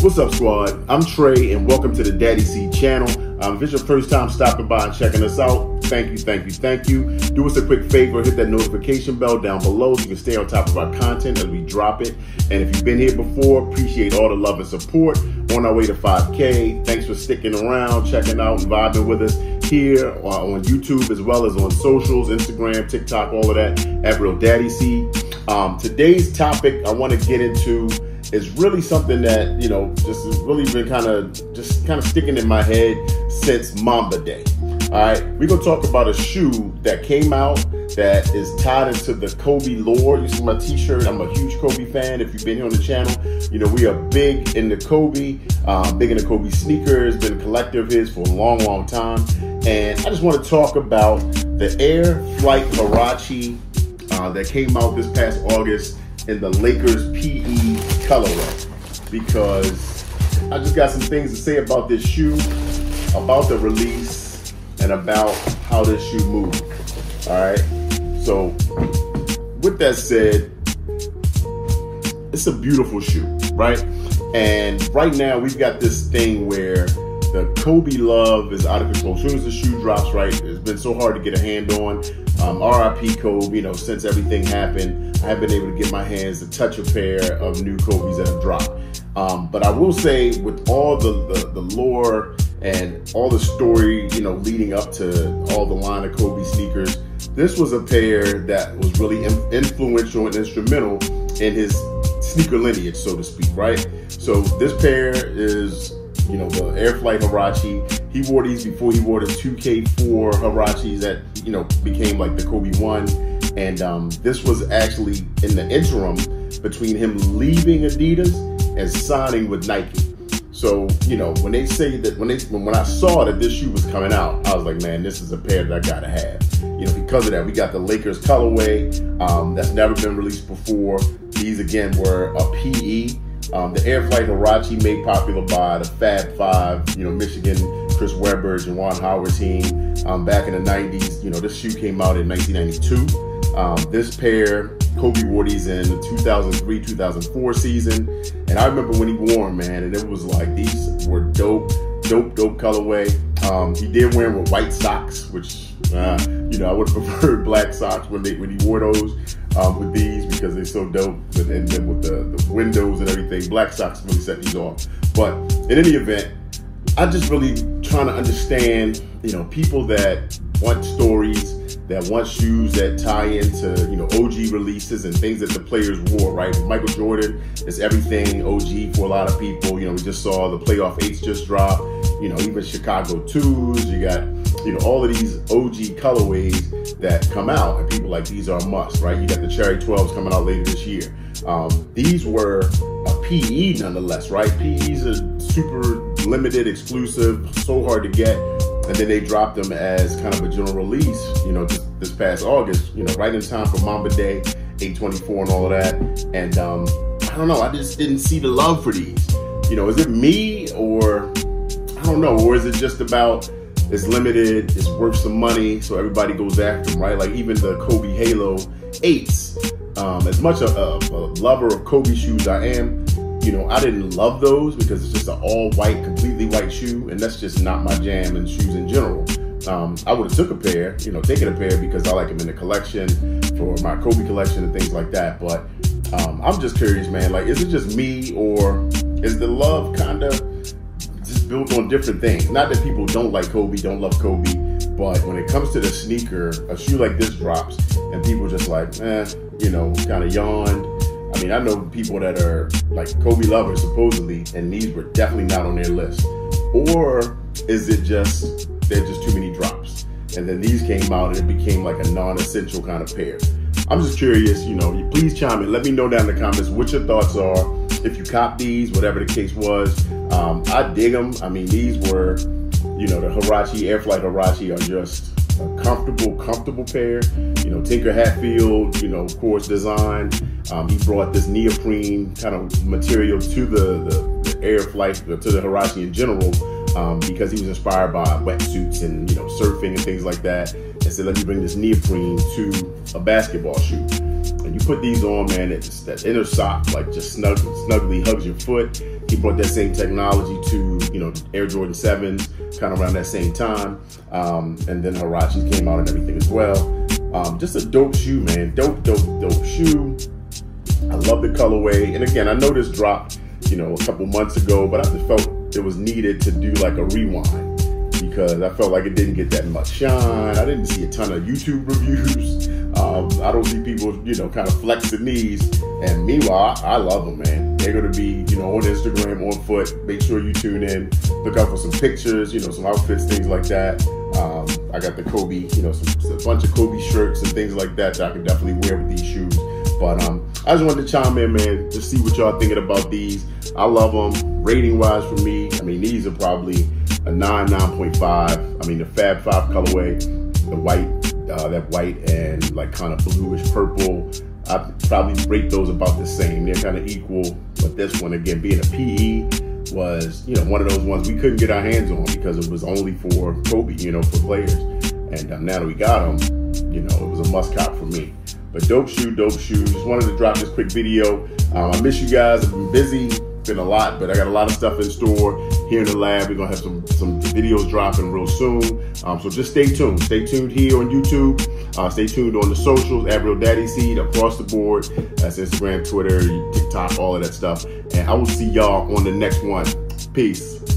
What's up, squad? I'm Trey, and welcome to the Daddy Seed channel. Um, if it's your first time stopping by and checking us out, thank you, thank you, thank you. Do us a quick favor, hit that notification bell down below so you can stay on top of our content as we drop it. And if you've been here before, appreciate all the love and support. On our way to 5K. Thanks for sticking around, checking out, and vibing with us here uh, on YouTube as well as on socials, Instagram, TikTok, all of that at Real Daddy Seed. Um, today's topic I want to get into is really something that you know just has really been kind of just kind of sticking in my head since Mamba Day. All right, we're gonna talk about a shoe that came out that is tied into the Kobe lore. You see my T-shirt. I'm a huge Kobe fan. If you've been here on the channel, you know we are big into Kobe, um, big into Kobe sneakers. Been a collector of his for a long, long time. And I just want to talk about the Air Flight Huarache uh, that came out this past August in the Lakers PE colorway because I just got some things to say about this shoe, about the release, and about how this shoe moved. All right. So, with that said, it's a beautiful shoe, right? And right now we've got this thing where the Kobe love is out of control. As soon as the shoe drops, right, it's been so hard to get a hand on. Um, RIP Kobe, you know, since everything happened, I have been able to get my hands to touch a pair of new Kobe's that have dropped. Um, but I will say, with all the, the, the lore and all the story, you know, leading up to all the line of Kobe sneakers, this was a pair that was really influential and instrumental in his sneaker lineage, so to speak, right? So this pair is you know, the Air Flight Huarache. He wore these before he wore the 2K4 Huaraches that, you know, became like the Kobe 1. And um, this was actually in the interim between him leaving Adidas and signing with Nike. So, you know, when they say that, when they, when I saw that this shoe was coming out, I was like, man, this is a pair that I gotta have. You know, because of that, we got the Lakers colorway um, that's never been released before. These again were a PE um, the Air Flight Huarache made popular by the Fab Five, you know, Michigan, Chris Webber, Juwan Howard team. Um, back in the 90s, you know, this shoe came out in 1992. Um, this pair, Kobe wore these in the 2003-2004 season. And I remember when he wore them, man, and it was like, these were dope, dope, dope colorway. Um, he did wear them with white socks, which, uh, you know, I would preferred black socks when, they, when he wore those um, with these because they're so dope. And then with the, the windows and everything, Black socks really set these off. But in any event, I'm just really trying to understand, you know, people that want stories, that want shoes that tie into, you know, OG releases and things that the players wore, right? Michael Jordan is everything OG for a lot of people. You know, we just saw the playoff eights just drop, you know, even Chicago twos. You got, you know, all of these OG colorways that come out, and people like these are a must, right? You got the Cherry 12s coming out later this year. Um, these were a PE nonetheless, right? PEs are super limited, exclusive, so hard to get. And then they dropped them as kind of a general release, you know, this, this past August, you know, right in time for Mamba Day, 824 and all of that. And um, I don't know, I just didn't see the love for these. You know, is it me or I don't know, or is it just about it's limited, it's worth some money, so everybody goes after them, right? Like even the Kobe Halo 8s. Um, as much a, a, a lover of Kobe shoes I am, you know, I didn't love those because it's just an all white, completely white shoe, and that's just not my jam in shoes in general. Um, I would have took a pair, you know, taken a pair because I like them in the collection for my Kobe collection and things like that. But um, I'm just curious, man. Like, is it just me or is the love kind of just built on different things. Not that people don't like Kobe, don't love Kobe, but when it comes to the sneaker, a shoe like this drops, and people just like, eh, you know, kind of yawned. I mean, I know people that are like Kobe lovers supposedly, and these were definitely not on their list. Or is it just there's just too many drops? And then these came out and it became like a non-essential kind of pair. I'm just curious, you know, please chime in. Let me know down in the comments what your thoughts are. If you cop these, whatever the case was. Um, I dig them. I mean, these were, you know, the Huarache, Airflight Huarache are just a comfortable, comfortable pair. You know, Tinker Hatfield, you know, of course, design. Um, he brought this neoprene kind of material to the, the, the air flight, to the Huarache in general, um, because he was inspired by wetsuits and, you know, surfing and things like that. And said, let me bring this neoprene to a basketball shoe. And you put these on, man, it's that inner sock like just snug, snugly hugs your foot he brought that same technology to you know Air Jordan Sevens, kind of around that same time, um, and then Huaraches came out and everything as well. Um, just a dope shoe, man. Dope, dope, dope shoe. I love the colorway, and again, I know this dropped you know a couple months ago, but I just felt it was needed to do like a rewind because I felt like it didn't get that much shine. I didn't see a ton of YouTube reviews. Um, I don't see people, you know, kind of flexing these. And meanwhile, I, I love them, man. They're going to be, you know, on Instagram, on foot. Make sure you tune in. Look out for some pictures, you know, some outfits, things like that. Um, I got the Kobe, you know, some, a bunch of Kobe shirts and things like that that I can definitely wear with these shoes. But um, I just wanted to chime in, man, to see what y'all thinking about these. I love them. Rating wise for me, I mean, these are probably a 9, 9.5. I mean, the Fab 5 colorway, the white, uh, that white and like kind of bluish purple. I probably rate those about the same. They're kind of equal. But this one, again, being a PE, was you know one of those ones we couldn't get our hands on because it was only for Kobe, you know, for players. And um, now that we got them, you know, it was a must cop for me. But dope shoe, dope shoe. Just wanted to drop this quick video. Um, I miss you guys. I've been busy been a lot, but I got a lot of stuff in store here in the lab. We're gonna have some some videos dropping real soon. Um, so just stay tuned. Stay tuned here on YouTube. Uh, stay tuned on the socials at Real Daddy Seed across the board. That's Instagram, Twitter, TikTok, all of that stuff. And I will see y'all on the next one. Peace.